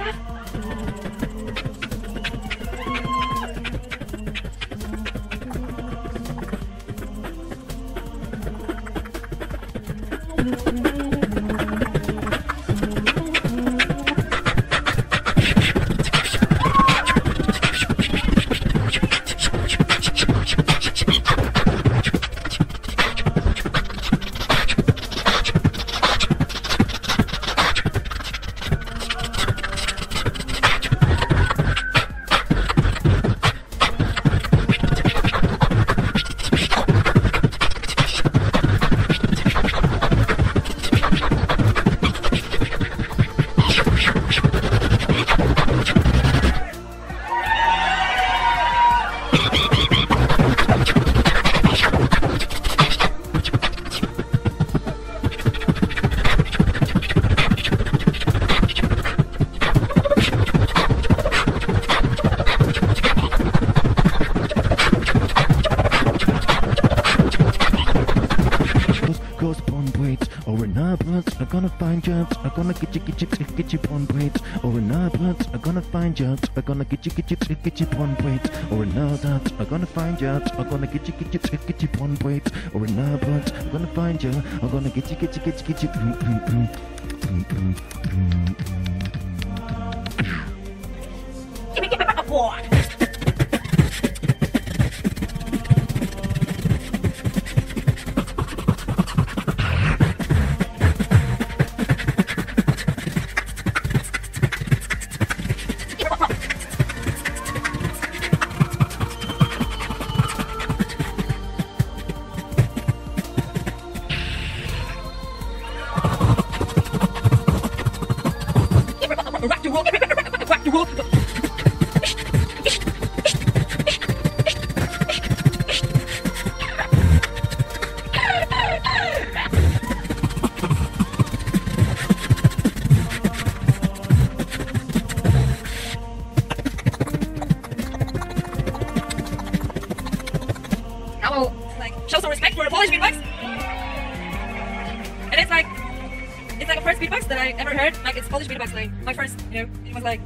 triple snap, ghost porn braids or in blunts are gonna find jobs are gonna get you get you get, you porn braids or in blunts are gonna find jobs are gonna get you get you get, you porn braids or in blunts are gonna find jobs are gonna get you get you get, you porn braids or in blunts are gonna find you are gonna get you get you get you get you mm, mm, mm, mm, mm, mm, mm. Award. The world. Hello, like show some respect for the Polish beatbox. And it's like it's like a first beatbox that I ever heard. Like it's Polish beatbox. Like my first, you know, it was like.